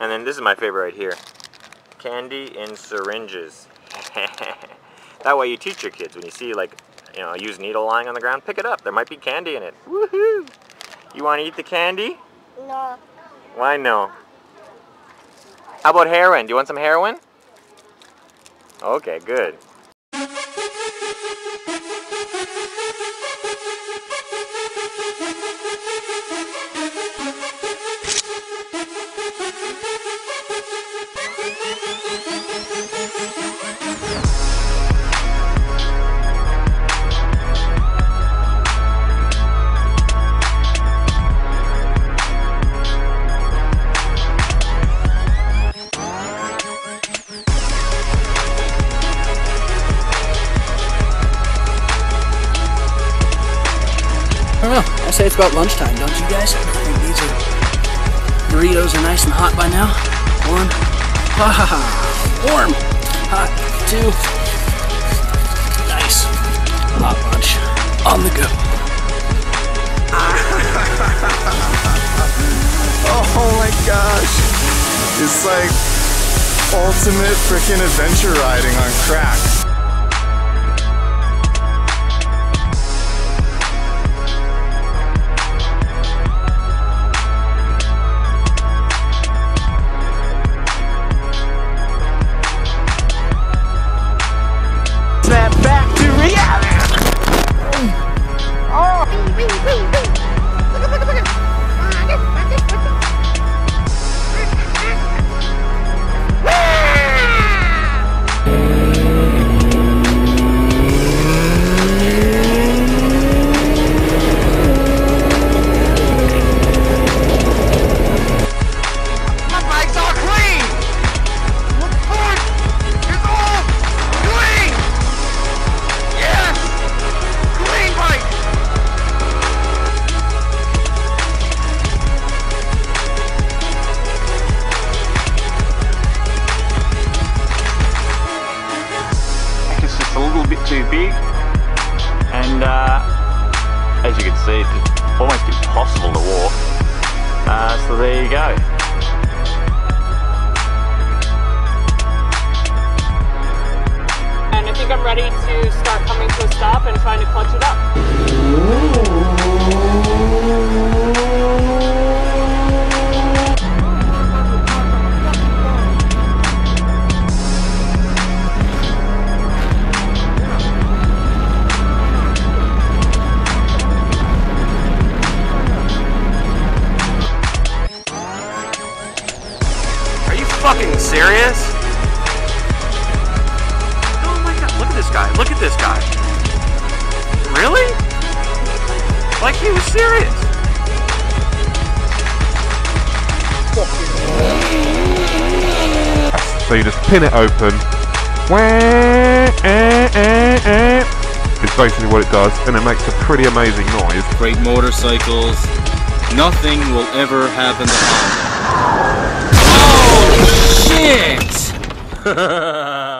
And then this is my favorite right here. Candy in syringes. that way you teach your kids when you see like, you know, a used needle lying on the ground, pick it up. There might be candy in it. Woohoo! You want to eat the candy? No. Why no? How about heroin? Do you want some heroin? Okay, good. I say it's about lunchtime, don't you guys? I think these are burritos are nice and hot by now. One, ha ha ha, warm, hot, two, nice, hot lunch, on the go. Oh my gosh. It's like ultimate freaking adventure riding on crack. Little bit too big, and uh, as you can see, it's almost impossible to walk. Uh, so there you go. And I think I'm ready to start coming to a stop and trying to clutch it up. Are fucking serious? Oh my god, look at this guy. Look at this guy. Really? Like he was serious. So you just pin it open. Wah. It's basically what it does, and it makes a pretty amazing noise. great motorcycles. Nothing will ever happen to Honda. Shit!